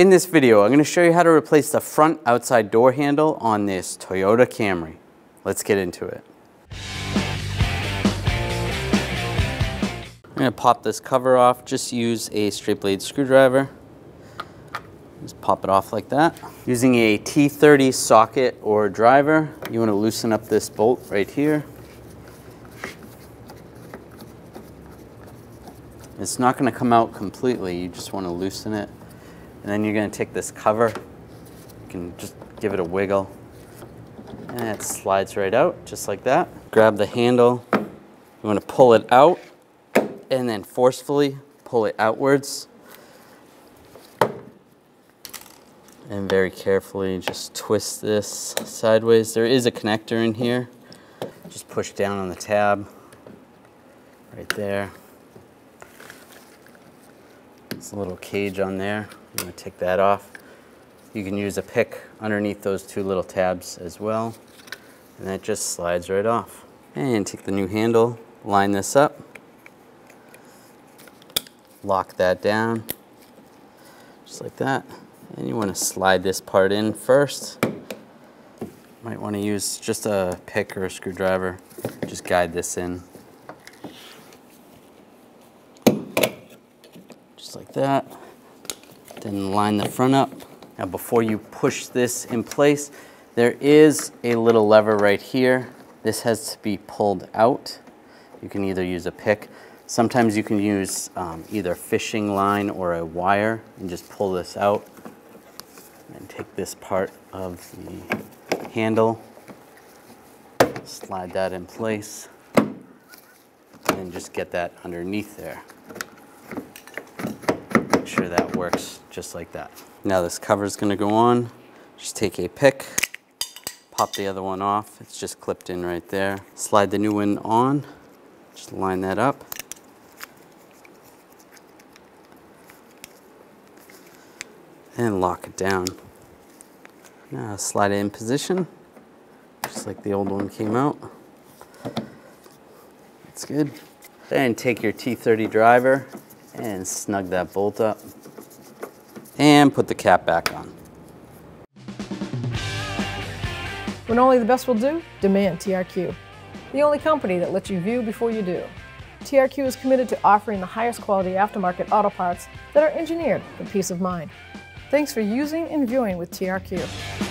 In this video, I'm going to show you how to replace the front outside door handle on this Toyota Camry. Let's get into it. I'm going to pop this cover off. Just use a straight blade screwdriver. Just pop it off like that. Using a T30 socket or driver, you want to loosen up this bolt right here. It's not going to come out completely. You just want to loosen it. And then you're going to take this cover. You can just give it a wiggle. And it slides right out, just like that. Grab the handle. You want to pull it out and then forcefully pull it outwards. And very carefully just twist this sideways. There is a connector in here. Just push down on the tab right there. There's a little cage on there. I'm gonna take that off. You can use a pick underneath those two little tabs as well. And that just slides right off. And take the new handle, line this up lock that down just like that and you want to slide this part in first might want to use just a pick or a screwdriver just guide this in just like that. Then line the front up. Now before you push this in place there is a little lever right here. This has to be pulled out. You can either use a pick. Sometimes you can use um, either fishing line or a wire and just pull this out and take this part of the handle, slide that in place, and just get that underneath there. Sure that works just like that. Now this cover is going to go on. Just take a pick, pop the other one off. It's just clipped in right there. Slide the new one on. Just line that up. and lock it down. Now slide it in position, just like the old one came out. That's good. Then take your T30 driver and snug that bolt up and put the cap back on. When only the best will do, demand TRQ. The only company that lets you view before you do. TRQ is committed to offering the highest quality aftermarket auto parts that are engineered for peace of mind. Thanks for using and viewing with TRQ.